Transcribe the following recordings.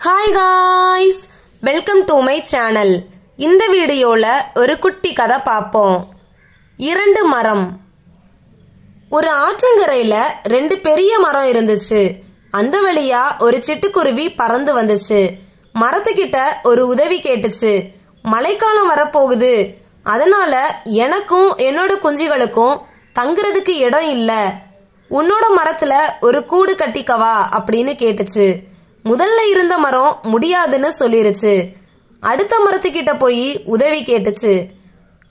Hi guys welcome to my channel இந்த வீடியோல ஒரு குட்டி கதை பார்ப்போம். இரண்டு மரம். ஒரு ஆற்றங்கரையில ரெண்டு பெரிய மரம் இருந்துச்சு. அந்த வழியா ஒரு சிட்டுக்குருவி பறந்து வந்துச்சு. மரத்துக்கிட்ட ஒரு உதவி கேட்டுச்சு. மழைக்காலம் வரப்போகுது. அதனால எனக்கும் என்னோட குஞ்சுகளுக்கும் தங்குறதுக்கு இடம் இல்ல. உன்னோட மரத்துல ஒரு கூடு கட்டிக்கவா அப்படின்னு கேட்டுச்சு. முதல்ல இருந்த மரம் முடியாதுன்னு சொல்லிருச்சு. அடுத்த மரத்துக்கிட்ட போய் உதவி கேட்டுச்சு.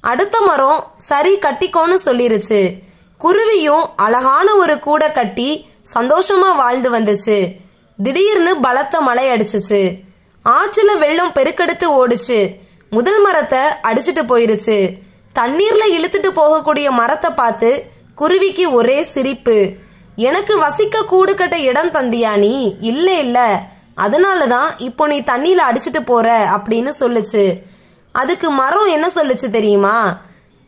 அடுத்த மரம் சரி கட்டிக்கோன்னு சொல்லிருச்சு. குருவியும் அழகான ஒரு கூடை கட்டி சந்தோஷமா வாழ்ந்து வந்துச்சு. திடீர்னு பலத்த மழை அடிச்சுச்சு. ஆற்றுல வெள்ளம் பெருக்கெடுத்து ஓடுச்சு. முதல் மரத்தை அடிச்சிட்டு போயிருச்சு. தண்ணீர்ல இழுத்துட்டு போகக்கூடிய மரத்தை பார்த்து குருவிக்கு ஒரே சிரிப்பு. எனக்கு வசிக்க கூடு கட்ட இடம் தந்தியா நீ? இல்ல இல்ல. அதனாலதான் இப்போ நீ தண்ணியில அடிச்சிட்டு போற அப்படின்னு சொல்லுச்சு. அதுக்கு மரம் என்ன சொல்லுச்சு தெரியுமா?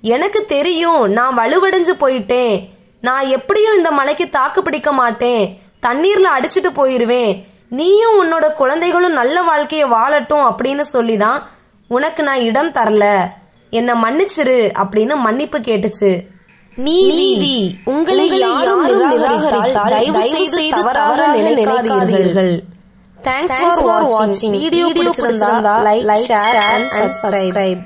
எனக்கு தெரியும் நான் வலுவடைஞ்சு போயிட்டேன். நான் எப்படியும் இந்த மலைக்கு தாக்கு பிடிக்க மாட்டேன். தண்ணீர்ல அடிச்சிட்டு போயிருவேன். நீயும் உன்னோட குழந்தைகளும் நல்ல வாழ்க்கைய வாழட்டும் அப்படின்னு சொல்லிதான் உனக்கு நான் இடம் தரல. என்னை மன்னிச்சிரு அப்படின்னு மன்னிப்பு கேட்டுச்சு. நீதி. உங்களை யாரும் நிராகரித்தால் தயவு செய்து தவறாக நினைக்காதீர்கள். தேங்க்ஸ் ஃபார் வாட்சிங் வீடியோ பிடிச்சிருந்தா லைக் ஷேர் அண்ட் சப்ஸ்கிரைப்